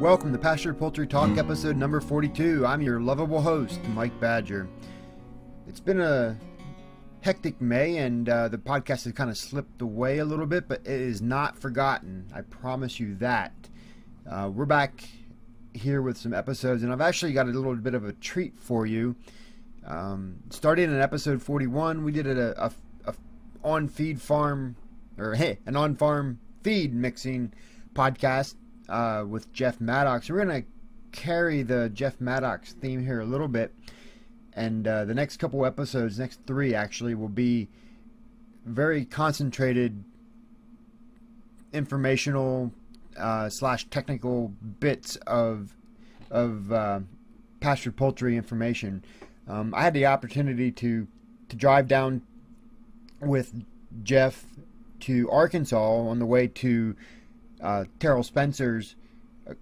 Welcome to Pasture Poultry Talk, episode number 42. I'm your lovable host, Mike Badger. It's been a hectic May, and uh, the podcast has kind of slipped away a little bit, but it is not forgotten. I promise you that. Uh, we're back here with some episodes, and I've actually got a little bit of a treat for you. Um, starting in episode 41, we did a, a, a on feed farm, or hey, an on farm feed mixing podcast uh, with Jeff Mattocks. We're going to carry the Jeff Mattocks theme here a little bit. And uh, the next couple episodes, next three actually, will be very concentrated informational uh, slash technical bits of of uh, pasture poultry information. Um, I had the opportunity to to drive down with Jeff to Arkansas on the way to uh, Terrell Spencer's uh,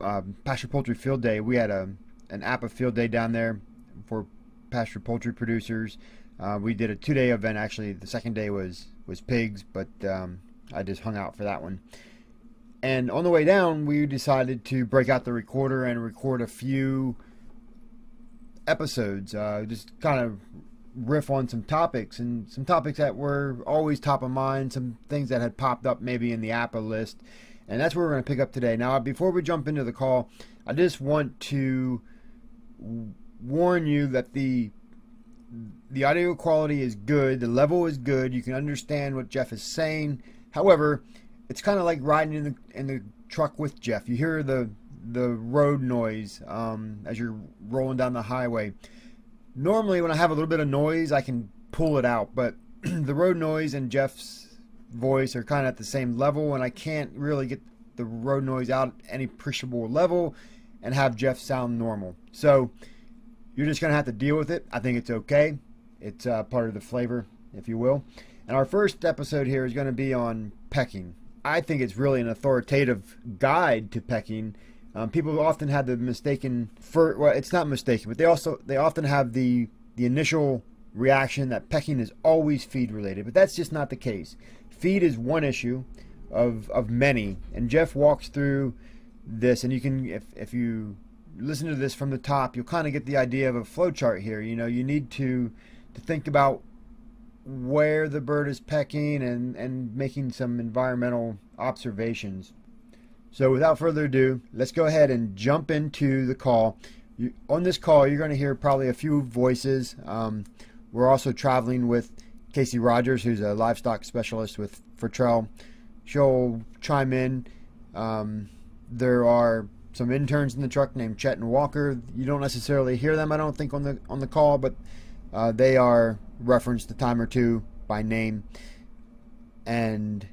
uh, pasture poultry field day. We had a an APA field day down there for pasture poultry producers. Uh, we did a two day event. Actually, the second day was was pigs, but um, I just hung out for that one. And on the way down, we decided to break out the recorder and record a few episodes. Uh, just kind of riff on some topics and some topics that were always top of mind, some things that had popped up maybe in the APA list. And that's where we're going to pick up today. Now, before we jump into the call, I just want to warn you that the the audio quality is good, the level is good, you can understand what Jeff is saying. However, it's kind of like riding in the in the truck with Jeff. You hear the the road noise um, as you're rolling down the highway normally when I have a little bit of noise, I can pull it out, but the road noise and Jeff's voice are kind of at the same level, and I can't really get the road noise out at any appreciable level and have Jeff sound normal. So you're just going to have to deal with it. I think it's okay. It's uh, part of the flavor, if you will. And our first episode here is going to be on pecking. I think it's really an authoritative guide to pecking um, people often have the mistaken for well, it's not mistaken, but they also they often have the the initial reaction that pecking is always feed related, but that's just not the case. Feed is one issue of of many, and Jeff walks through this, and you can if if you listen to this from the top, you'll kind of get the idea of a flow chart here. You know, you need to to think about where the bird is pecking and and making some environmental observations. So without further ado, let's go ahead and jump into the call. You, on this call, you're going to hear probably a few voices. Um, we're also traveling with Casey Rogers, who's a livestock specialist with Fertrell. She'll chime in. Um, there are some interns in the truck named Chet and Walker. You don't necessarily hear them, I don't think, on the on the call, but uh, they are referenced a time or two by name. And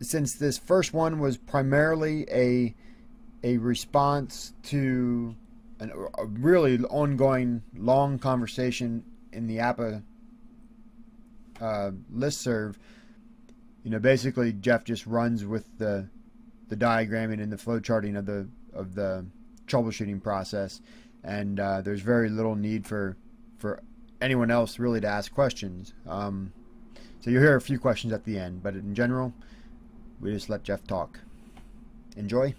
since this first one was primarily a a response to an, a really ongoing long conversation in the APA uh, listserv, you know, basically Jeff just runs with the the diagramming and the flow charting of the of the troubleshooting process, and uh, there's very little need for for anyone else really to ask questions. Um, so you'll hear a few questions at the end, but in general, we just let Jeff talk. Enjoy.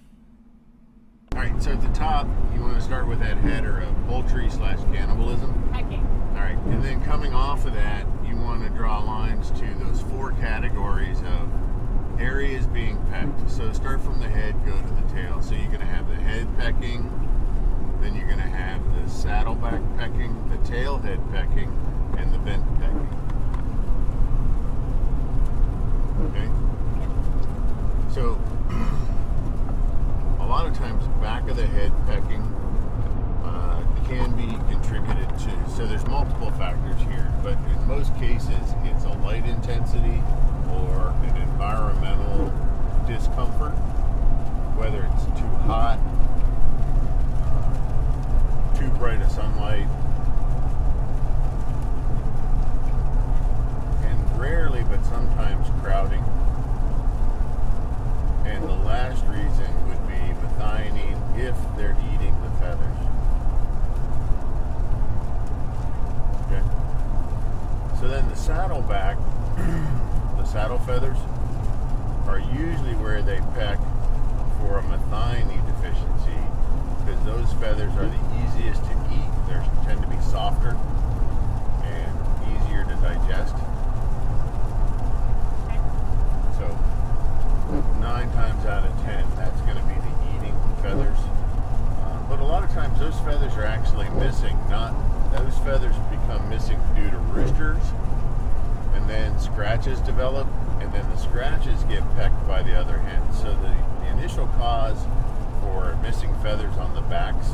All right, so at the top, you want to start with that header of poultry slash cannibalism. Okay. All right, and then coming off of that, you want to draw lines to those four categories of areas being pecked. So start from the head, go to the tail. So you're going to have the head pecking, then you're going to have the saddleback pecking, the tail head pecking, and the vent pecking. Okay. So, a lot of times, back of the head pecking uh, can be contributed to. So, there's multiple factors here, but in most cases, it's a light intensity or an environmental discomfort, whether it's too hot, uh, too bright a sunlight, and rarely, but sometimes crowding. And the last reason would be methionine if they're eating the feathers. Okay. So then the saddleback, the saddle feathers, are usually where they peck for a methionine deficiency because those feathers are the easiest to eat. They tend to be softer and easier to digest. So nine times out of ten, that's going to be the eating feathers. Uh, but a lot of times those feathers are actually missing. Not those feathers become missing due to roosters, and then scratches develop, and then the scratches get pecked by the other hen. So the, the initial cause for missing feathers on the backs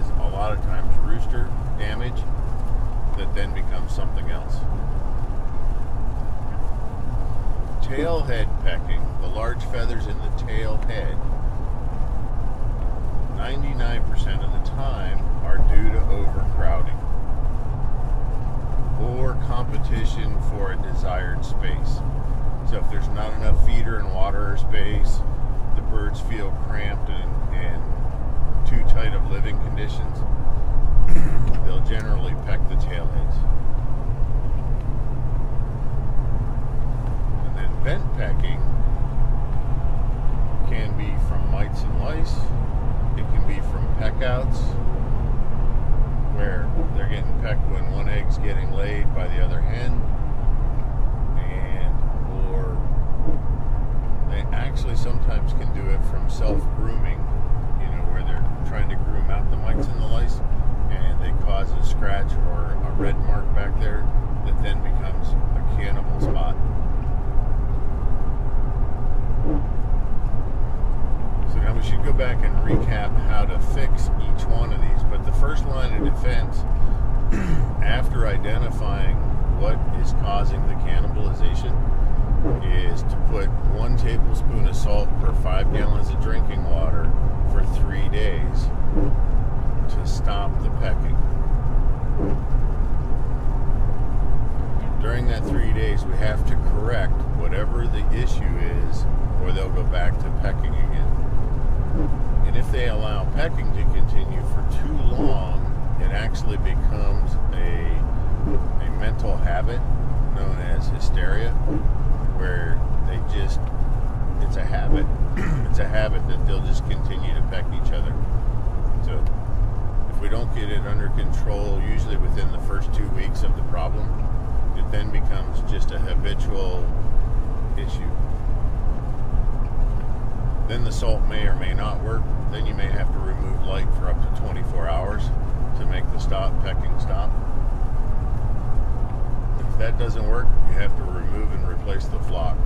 is a lot of times rooster damage that then becomes something else. Tail head pecking, the large feathers in the tail head, 99% of the time are due to overcrowding or competition for a desired space. So if there's not enough feeder and water space, the birds feel cramped and, and too tight of living conditions, they'll generally peck the tailheads. And then vent pecking can be from mites and lice. It can be from peckouts, where they're getting pecked when one egg's getting laid by the other hen, and or they actually sometimes can do it from self grooming, you know, where they're trying to groom out the mites and the lice, and they cause a scratch or a red mark back there that then becomes a cannibal spot. So now we go back and recap how to fix each one of these. But the first line of defense, after identifying what is causing the cannibalization, is to put one tablespoon of salt per five gallons of drinking water for three days to stop the pecking. During that three days, we have to correct whatever the issue is, or they'll go back to pecking again. And if they allow pecking to continue for too long, it actually becomes a, a mental habit known as hysteria, where they just, it's a habit. it's a habit that they'll just continue to peck each other. So if we don't get it under control, usually within the first two weeks of the problem, it then becomes just a habitual issue. Then the salt may or may not work. Then you may have to remove light for up to 24 hours to make the stop pecking stop. If that doesn't work, you have to remove and replace the flock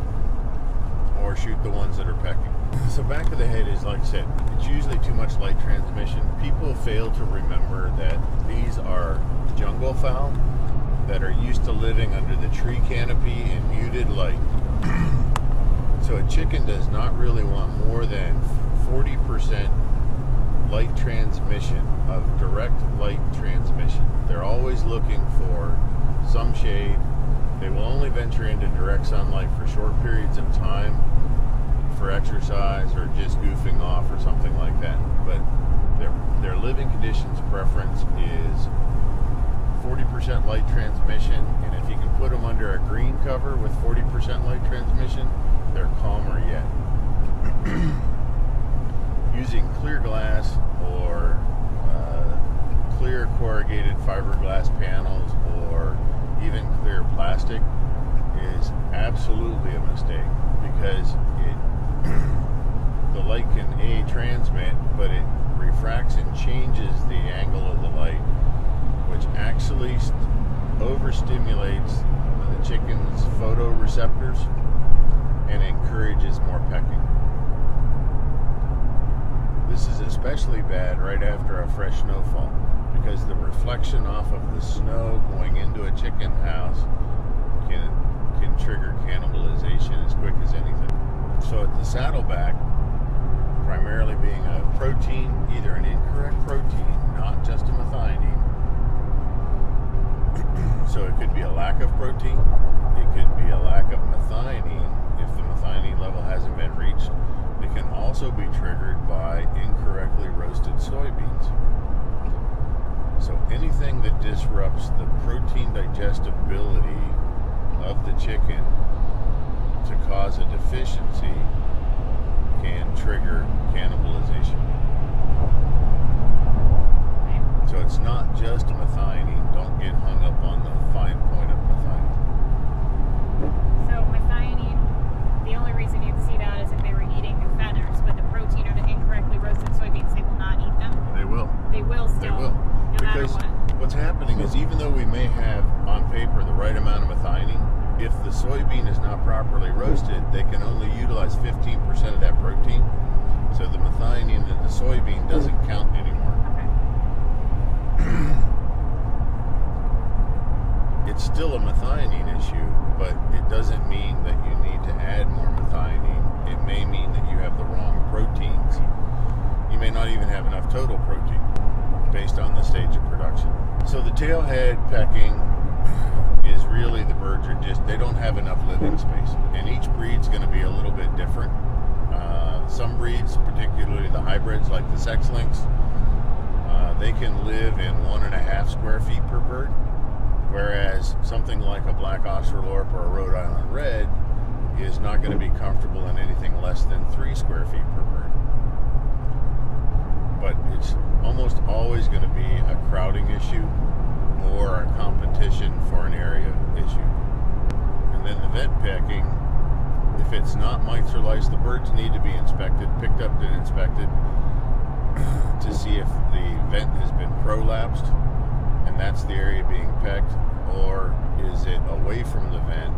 or shoot the ones that are pecking. So back of the head is like I said, it's usually too much light transmission. People fail to remember that these are jungle fowl that are used to living under the tree canopy in muted light. so a chicken does not really want more than 40% light transmission of direct light transmission. They're always looking for some shade. They will only venture into direct sunlight for short periods of time for exercise or just goofing off or something like that. But their their living conditions preference is 40% light transmission, and if you can put them under a green cover with 40% light transmission, they're calmer yet. Using clear glass or uh, clear corrugated fiberglass panels or even clear plastic is absolutely a mistake because it the light can a transmit, but it refracts and changes the angle of the light, which actually st- overstimulates the chicken's photoreceptors and encourages more pecking. This is especially bad right after a fresh snowfall because the reflection off of the snow going into a chicken house can can trigger cannibalization as quick as anything. So at the saddleback, primarily being a protein, either an incorrect protein, not just a methionine. so it could be a lack of protein, it could be a lack of methionine if the methionine level hasn't been reached. It can also be triggered by incorrectly roasted soybeans. So anything that disrupts the protein digestibility of the chicken to cause a deficiency can trigger cannibalization. So it's not just methionine. Don't get hung up on the fine point of methionine. So methionine, the only reason you'd see that is if they were eating the feathers, but the protein or the incorrectly roasted soybeans, they will not eat them. They will. They will They still, will. no matter because what. what's happening is even though we may have on paper the right amount of methionine, if the soybean is not properly roasted, they can only utilize 15% of that protein. So the methionine in the soybean doesn't count anymore. Okay. It's still a methionine issue, but it doesn't mean that you need to add more methionine. It may mean that you have the wrong proteins. You may not even have enough total protein based on the stage of production. So the tailhead pecking is really the birds are just they don't have enough living space, and each breed's going to be a little bit different. Uh, some breeds, particularly the hybrids like the sex links, uh, they can live in one and a half square feet per bird, whereas something like a black Australorp or a Rhode Island Red is not going to be comfortable in anything less than three square feet per bird. But it's almost always going to be a crowding issue or a competition for an area issue. And then the vent packing, if it's not mites or lice, the birds need to be inspected, picked up and inspected to see if the vent has been prolapsed and that's the area being pecked, or is it away from the vent?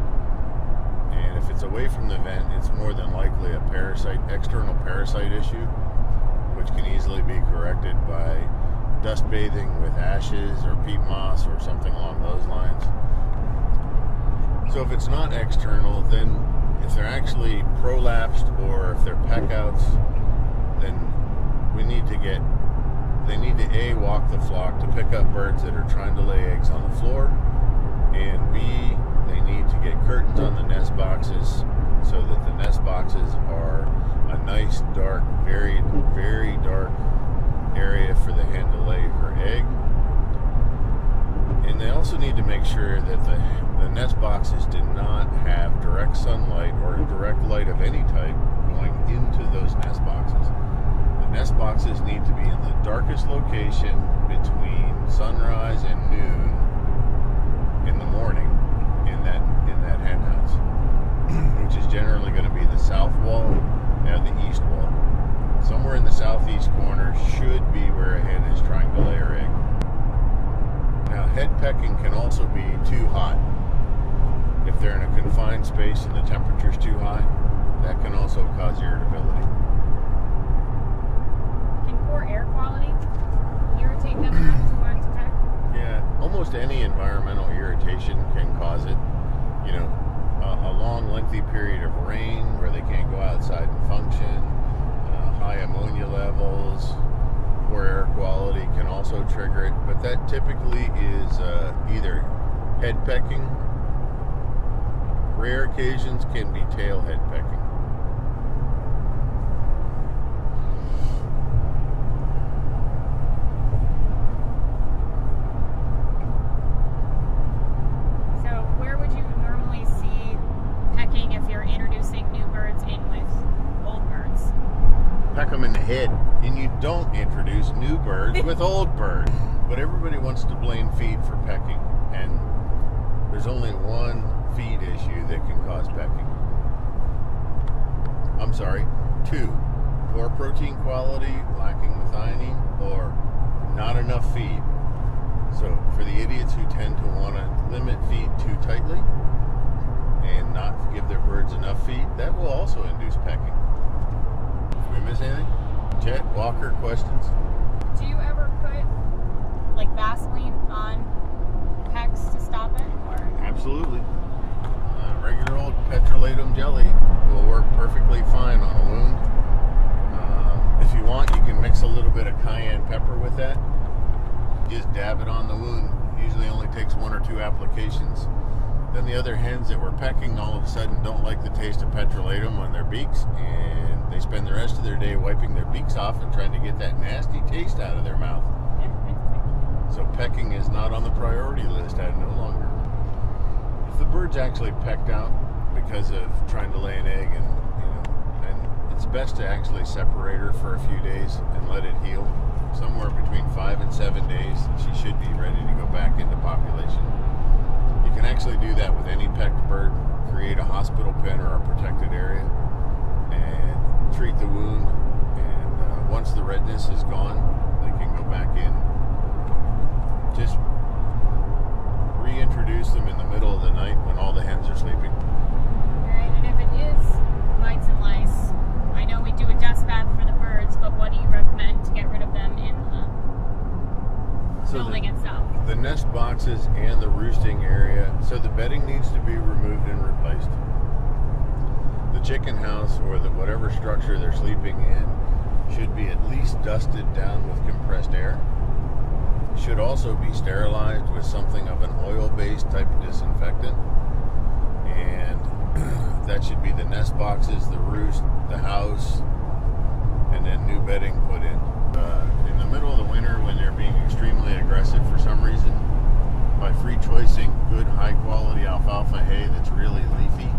And if it's away from the vent, it's more than likely a parasite, external parasite issue, which can easily be corrected by dust bathing with ashes or peat moss or something along those lines. So if it's not external, then if they're actually prolapsed or if they're peckouts, then we need to get they need to a walk the flock to pick up birds that are trying to lay eggs on the floor, and b they need to get curtains on the nest boxes so that the nest boxes are a nice dark, very very dark area for the hen to lay her egg. And they also need to make sure that the, the nest boxes did not have direct sunlight or direct light of any type going into those nest boxes. The nest boxes need to be in the darkest location between sunrise and noon in the morning in that in that hen house, which is generally going to be the south wall and the east wall. Somewhere in the southeast corner should be where a hen is trying to lay her egg. Now, head pecking can also be too hot. If they're in a confined space and the temperature's too high, that can also cause irritability. Can poor air quality irritate them enough to want to peck? Yeah, almost any environmental irritation can cause it. You know, a, a long, lengthy period of rain where they can't go outside and function, uh, high ammonia levels, poor air quality can also trigger it. But that typically is uh, either head pecking. Rare occasions can be tail head pecking. So where would you normally see pecking if you're introducing new birds in with old birds? peck them in the head, and you don't introduce new birds with old birds. But everybody wants to blame feed for pecking, and there's only one feed issue that can cause pecking. I'm sorry, two. Poor protein quality, lacking methionine, or not enough feed. So, for the idiots who tend to want to limit feed too tightly and not give their birds enough feed, that will also induce pecking. Did we miss anything? Chet, Walker, questions? Do you ever put like Vaseline on pecks to stop it? Or Absolutely. Uh, regular old petrolatum jelly will work perfectly fine on a wound. Uh, if you want, you can mix a little bit of cayenne pepper with that. Just dab it on the wound. Usually only takes one or two applications. Then the other hens that were pecking all of a sudden don't like the taste of petrolatum on their beaks, and they spend the rest of their day wiping their beaks off and trying to get that nasty taste out of their mouth. So pecking is not on the priority list and no longer. If the bird's actually pecked out because of trying to lay an egg and you know, and it's best to actually separate her for a few days and let it heal. Somewhere between five and seven days, she should be ready to go back into population. Can actually do that with any pecked bird. Create a hospital pen or a protected area and treat the wound. And uh, once the redness is gone, they can go back in. Just reintroduce them in the middle of the night when all the hens are sleeping. Alright, and if it is mites and lice, I know we do a dust bath for the birds, but what do you recommend to get rid of them in the So building the, nest boxes and the roosting area, so the bedding needs to be removed and replaced. The chicken house or the whatever structure they're sleeping in should be at least dusted down with compressed air. Should also be sterilized with something of an oil-based type of disinfectant. And that should be the nest boxes, the roost, the house, and then new bedding put in. Uh, in the middle winter, when they're being extremely aggressive for some reason, by free choicing good high quality alfalfa hay that's really leafy,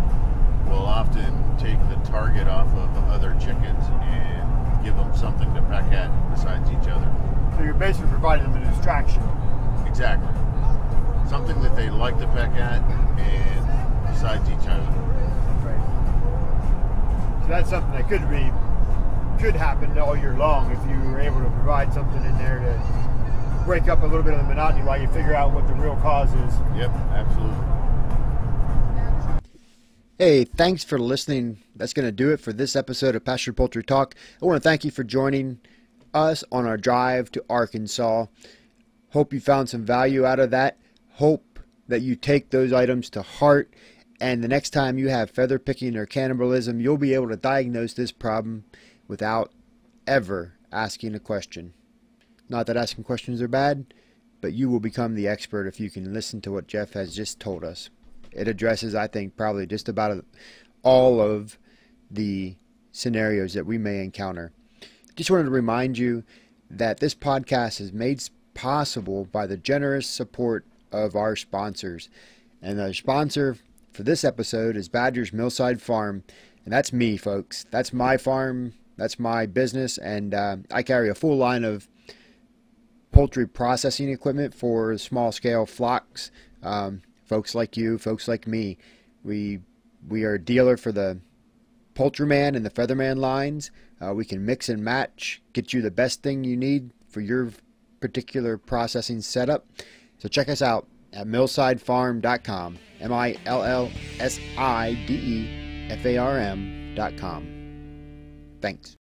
we'll often take the target off of the other chickens and give them something to peck at besides each other. So you're basically providing them a distraction. Exactly. Something that they like to peck at and besides each other. Right. So that's something that could be could happen all year long if you were able to provide something in there to break up a little bit of the monotony while you figure out what the real cause is. Yep, absolutely. Hey, thanks for listening. That's going to do it for this episode of Pasture Poultry Talk. I want to thank you for joining us on our drive to Arkansas. Hope you found some value out of that. Hope that you take those items to heart. And the next time you have feather picking or cannibalism, you'll be able to diagnose this problem without ever asking a question. Not that asking questions are bad, but you will become the expert if you can listen to what Jeff has just told us. It addresses, I think, probably just about all of the scenarios that we may encounter. Just wanted to remind you that this podcast is made possible by the generous support of our sponsors. And the sponsor for this episode is Badger's Millside Farm. And that's me, folks. That's my farm. That's my business. And uh, I carry a full line of poultry processing equipment for small scale flocks. Um, folks like you, folks like me. We we are a dealer for the Poultryman and the Featherman lines. Uh, we can mix and match, get you the best thing you need for your particular processing setup. So check us out at millsidefarm.com. M I L L S I D E F A R M.com. Thanks.